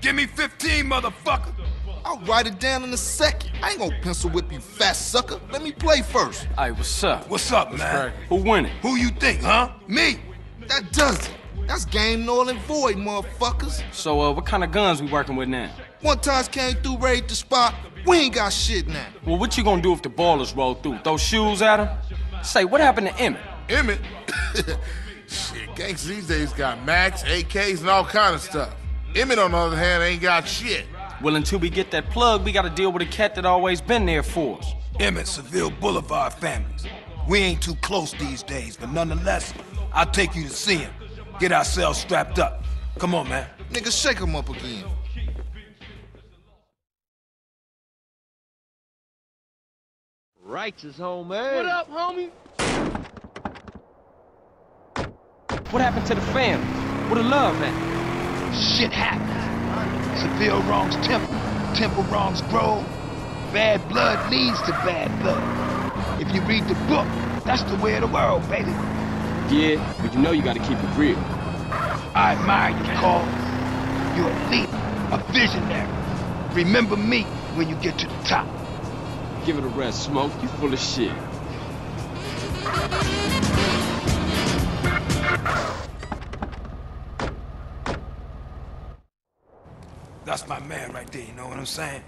Give me 15, motherfucker. I'll write it down in a second. I ain't gonna pencil whip you, fat sucker. Let me play first. Hey, what's up? What's up, man? Who winning? Who you think, huh? Me. That does it. That's game null and void, motherfuckers. So, uh, what kind of guns we working with now? One times came through, raid the spot. We ain't got shit now. Well, what you gonna do if the ballers roll through? Throw shoes at them? Say, what happened to Emmet? Emmet? shit, gangs these days got Macs, AKs, and all kind of stuff. Emmet, on the other hand, ain't got shit. Well, until we get that plug, we gotta deal with a cat that always been there for us. Emmet, Seville Boulevard families. We ain't too close these days, but nonetheless, I'll take you to see him. Get ourselves strapped up. Come on, man. Nigga, shake him up again. Righteous, homie. What up, homie? What happened to the family? What the love at? Shit happens. Seville wrongs Temple. Temple wrongs Grove. Bad blood leads to bad blood. If you read the book, that's the way of the world, baby. Yeah, but you know you gotta keep it real. I admire your cause. You're a leader, a visionary. Remember me when you get to the top. Give it a rest, Smoke. You full of shit. Man right there, you know what I'm saying?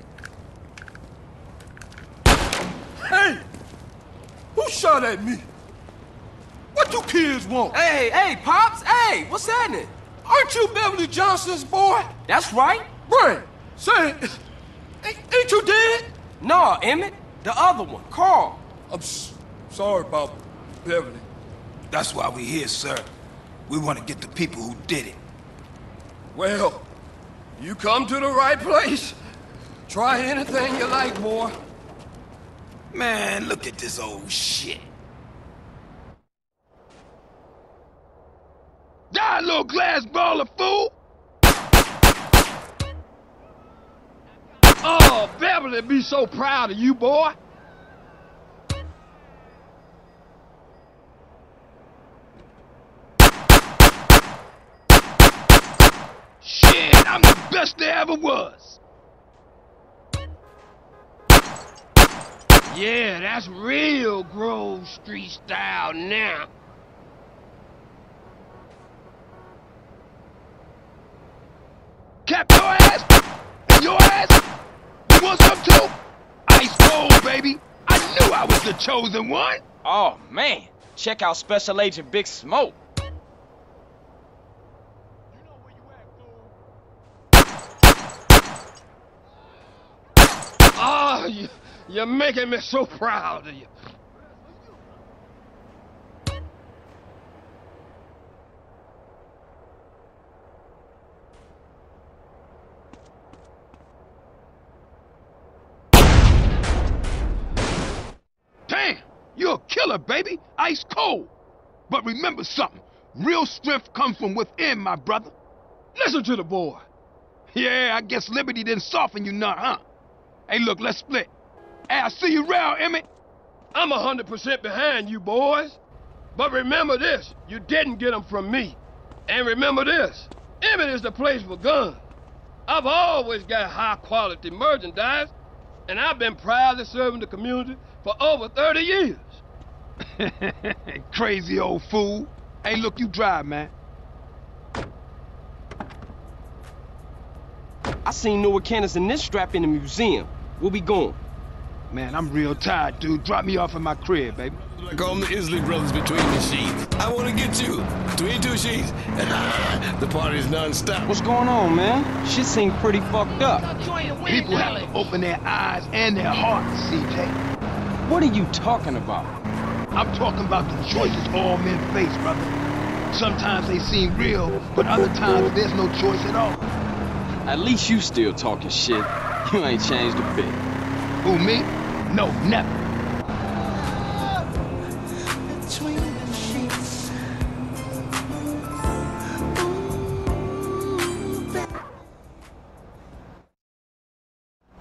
Hey! Who shot at me? What you kids want? Hey, hey, Pops! Hey, what's happening? Aren't you Beverly Johnson's boy? That's right. Brian, say, ain't, ain't you dead? No, Emmet. The other one, Carl. I'm sorry about Beverly. That's why we're here, sir. We want to get the people who did it. Well, you come to the right place. Try anything you like, boy. Man, look at this old shit. Die, little glass baller, fool! Oh, Beverly be so proud of you, boy. Shit, Best there ever was. Yeah, that's real Grove Street style now. Cap your ass! And your ass! You want some too? Ice cold, baby! I knew I was the chosen one! Oh, man. Check out Special Agent Big Smoke. Oh, you, you're making me so proud of you. Damn! You're a killer, baby! Ice cold! But remember something. Real strength comes from within, my brother. Listen to the boy. Yeah, I guess Liberty didn't soften you none, huh? Hey, look, let's split. Hey, I see you around, Emmet. I'm a 100% behind you, boys. But remember this, you didn't get them from me. And remember this, Emmet is the place for guns. I've always got high-quality merchandise, and I've been proudly serving the community for over 30 years. Crazy old fool. Hey, look, you drive, man. I seen Noah Cannons in this strap in the museum. Where we going? Man, I'm real tired, dude. Drop me off at my crib, baby. Call them the Isley brothers between the sheets. I want to get you between two sheets. And the party's non-stop. What's going on, man? Shit seem pretty fucked up. People have to open their eyes and their hearts, CJ. What are you talking about? I'm talking about the choices all men face, brother. Sometimes they seem real, but other times there's no choice at all. At least you still talking shit. You ain't changed a bit. Who, me? No, never.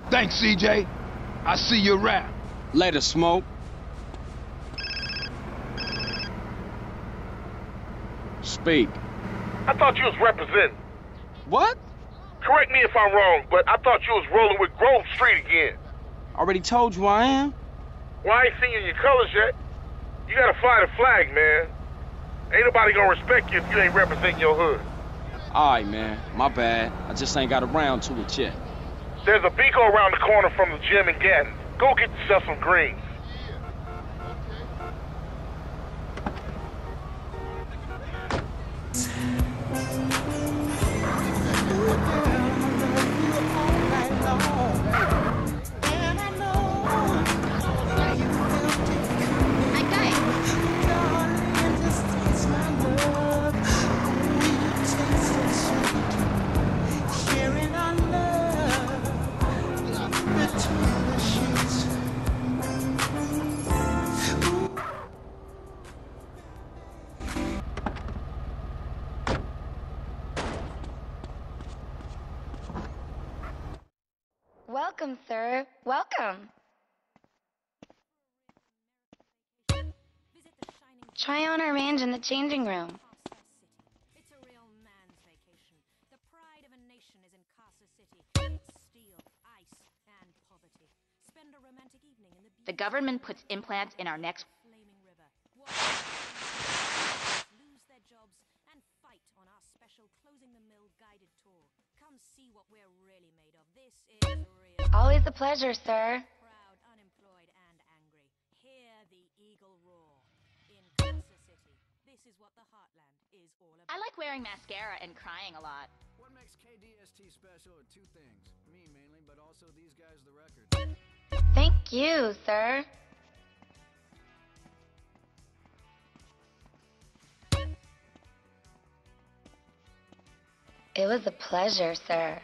Thanks, CJ. I see you around. Later, Smoke. Speak. I thought you was representing. What? Correct me if I'm wrong, but I thought you was rolling with Grove Street again. Already told you I am. Well, I ain't seen you in your colors yet. You gotta fly the flag, man. Ain't nobody gonna respect you if you ain't representing your hood. Alright, man. My bad. I just ain't got around to it yet. There's a Beagle around the corner from the gym in Ganton. Go get yourself some greens. Welcome, sir. Welcome. Try on our range in the changing room. The government puts implants in our necks. flaming river. Lose their jobs and fight on our special closing the mill guided tour. Come see what we're really made of. This is real. Always a pleasure, sir. Proud, unemployed, and angry. Hear the eagle roar. In City. This is what the heartland is all about. I like wearing mascara and crying a lot. What makes KDST special are two things. Me mainly, but also these guys the record. You, sir. It was a pleasure, sir.